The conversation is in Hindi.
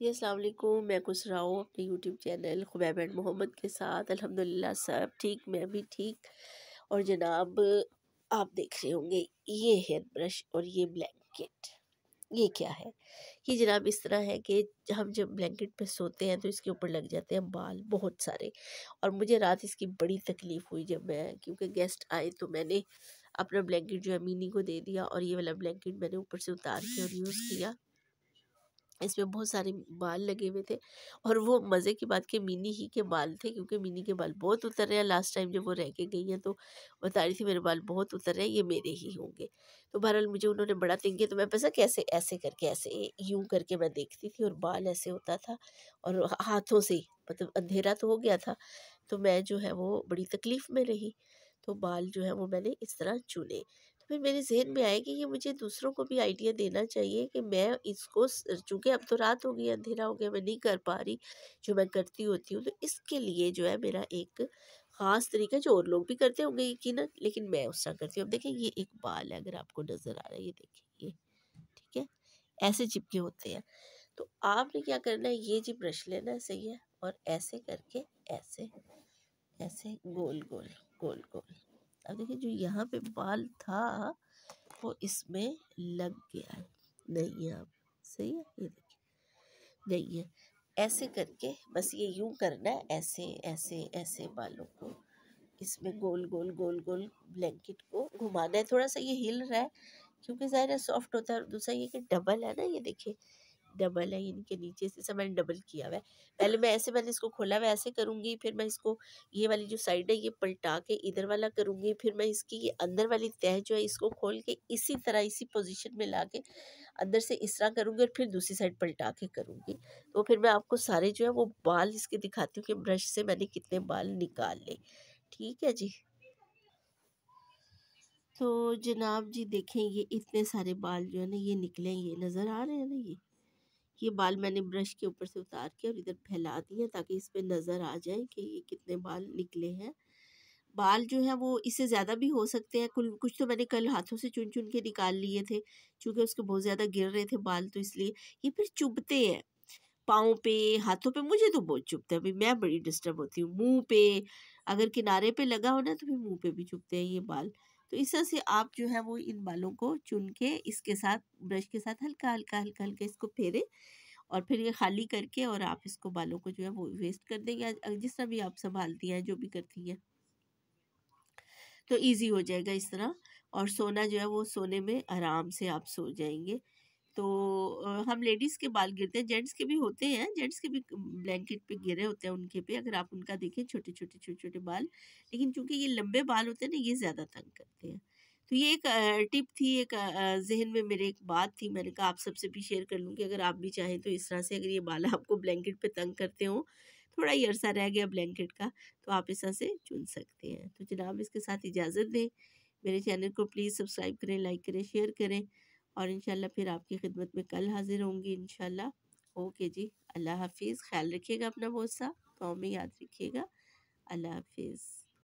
जी, अस्सलाम मैं खुश रहा हूँ अपने YouTube channel Khubaib and Mohammad के साथ। अल्हम्दुलिल्लाह, सब ठीक, मैं भी ठीक। और जनाब, आप देख रहे होंगे, ये हेयर ब्रश और ये ब्लैंकेट। ये क्या है? ये जनाब इस तरह है कि हम जब ब्लैंकेट पे सोते हैं तो इसके ऊपर लग जाते हैं बाल बहुत सारे। और मुझे रात इसकी बड़ी तकलीफ़ हुई जब मैं, क्योंकि गेस्ट आए तो मैंने अपना ब्लैंकेट जो है, मीनी को दे दिया और ये वाला ब्लैंकेट मैंने ऊपर से उतार के और यूज़ किया। इसमें बहुत सारे बाल लगे हुए थे और वो मज़े की बात के मिनी ही के बाल थे क्योंकि मिनी के बाल बहुत उतर रहे हैं। लास्ट टाइम जब वो रह के गई हैं तो बता रही थी, मेरे बाल बहुत उतर रहे हैं, ये मेरे ही होंगे। तो बहरहाल मुझे उन्होंने बड़ा थिंक किया। तो मैं पैसा कैसे, ऐसे करके, ऐसे यूँ करके मैं देखती थी और बाल ऐसे होता था और हाथों से मतलब अंधेरा तो हो गया था। तो मैं जो है वो बड़ी तकलीफ़ में रही। तो बाल जो है वो मैंने इस तरह चुने। फिर मेरे जहन में आया कि ये मुझे दूसरों को भी आइडिया देना चाहिए कि मैं इसको चूँकि अब तो रात हो गई अंधेरा हो गया मैं नहीं कर पा रही जो मैं करती होती हूँ। तो इसके लिए जो है मेरा एक ख़ास तरीका जो और लोग भी करते होंगे यकीन लेकिन मैं उस तरह करती हूँ। अब देखें ये एक बाल है अगर आपको नज़र आ रहा है ये देखिए ये ठीक है? ऐसे चिपके होते हैं। तो आपने क्या करना है ये जी ब्रश लेना है सही है? और ऐसे करके ऐसे ऐसे गोल गोल गोल गोल। अब देखिए, जो यहाँ पे बाल था, वो इसमें लग गया है। नहीं है अब। सही है? ये देखिए। नहीं है। ऐसे करके बस ये यूँ करना है, ऐसे ऐसे ऐसे बालों को इसमें गोल गोल गोल गोल ब्लैंकेट को घुमाना है। थोड़ा सा ये हिल रहा है, क्योंकि ज़ाहिर है सॉफ्ट होता है और दूसरा ये कि डबल है ना, ये देखिए। डबल है, इनके नीचे से सब मैंने डबल किया हुआ है। पहले मैं ऐसे मैंने इसको खोला हुआ ऐसे करूँगी, फिर मैं इसको, ये वाली जो साइड है, ये पलटा के इधर वाला करूँगी, फिर मैं इसकी, ये अंदर वाली तह जो है, इसको खोल के इसी तरह, इसी पोजीशन में ला के अंदर से इस तरह करूँगी और फिर दूसरी साइड पलटा के करूँगी। तो फिर मैं आपको सारे जो है, वो बाल इसके दिखाती हूँ कि ब्रश से मैंने कितने बाल निकाल ले। ठीक है जी? तो जनाब जी, देखें, ये इतने सारे बाल जो है ना, ये निकले ये नज़र आ रहे हैं ना, ये? ये बाल मैंने ब्रश के ऊपर से उतार के और इधर फैला दिए ताकि इस पर नज़र आ जाए कि ये कितने बाल निकले हैं। बाल जो है वो इससे ज़्यादा भी हो सकते हैं। कुल, कुछ तो मैंने कल हाथों से चुन चुन के निकाल लिए थे क्योंकि उसके बहुत ज़्यादा गिर रहे थे बाल तो इसलिए ये फिर चुभते हैं। पाँव पे, हाथों पे, मुझे तो बहुत चुभते हैं। अभी मैं बड़ी डिस्टर्ब होती हूँ। मुँह पे, अगर किनारे पे लगा हो ना तो फिर मुँह पे भी चुभते हैं ये बाल। तो इस तरह से आप जो है वो इन बालों को चुन के इसके साथ, ब्रश के साथ हल्का हल्का हल्का हल्का इसको फेरे और फिर ये खाली करके और आप इसको बालों को जो है वो वेस्ट कर देंगे। जिस तरह भी आप संभालती हैं, जो भी करती हैं। तो इजी हो जाएगा इस तरह और सोना जो है वो सोने में आराम से आप सो जाएँगे। तो हम लेडीज़ के बाल गिरते हैं, जेंट्स के भी होते हैं, जेंट्स के भी ब्लैंकेट पे गिरे होते हैं उनके पे, अगर आप उनका देखें छोटे छोटे छोटे छोटे बाल, लेकिन चूँकि ये लंबे बाल होते हैं ना, ये ज़्यादा तंग करते हैं। तो ये एक टिप थी, एक जहन में मेरे एक बात थी, मैंने कहा आप सबसे भी शेयर कर लूँ कि अगर आप भी चाहें तो इस तरह से अगर ये बाल आपको ब्लैंकेट पे तंग करते हो, थोड़ा ही अरसा रह गया ब्लैंकेट का तो आप इस तरह से चुन सकते हैं। तो जनाब इसके साथ इजाज़त दें, मेरे चैनल को प्लीज़ सब्सक्राइब करें, लाइक करें, शेयर करें और इन फिर आपकी खिदमत में कल हाजिर होंगी इन ओके जी, अल्लाह हाफिज़। ख्याल रखिएगा अपना बहुत सा तो हमें याद रखिएगा। अल्लाह हाफिज़।